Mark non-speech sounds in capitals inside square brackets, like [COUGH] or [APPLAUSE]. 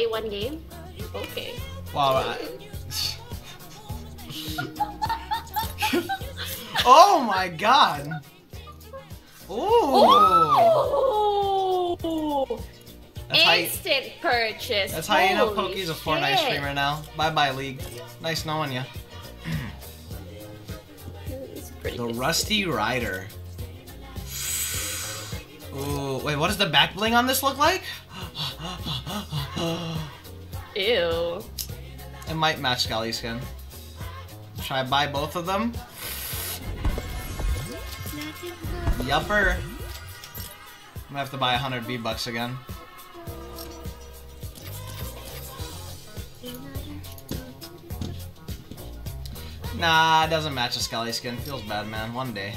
Skelly one game? Okay. Wow. I... [LAUGHS] oh my god. Ooh. Oh! That's how you, Instant purchase. that's how you know Holy Poki's a Fortnite shit. streamer now. Bye bye, League. Nice knowing you. The. Rusty Rider. Ooh, wait, what does the back bling on this look like? [GASPS] [GASPS] [GASPS] Ew. It might match Skelly skin. Should I buy both of them? Yupper. I'm gonna have to buy 100 V-Bucks again. Nah, it doesn't match a Skelly skin. Feels bad, man. One day.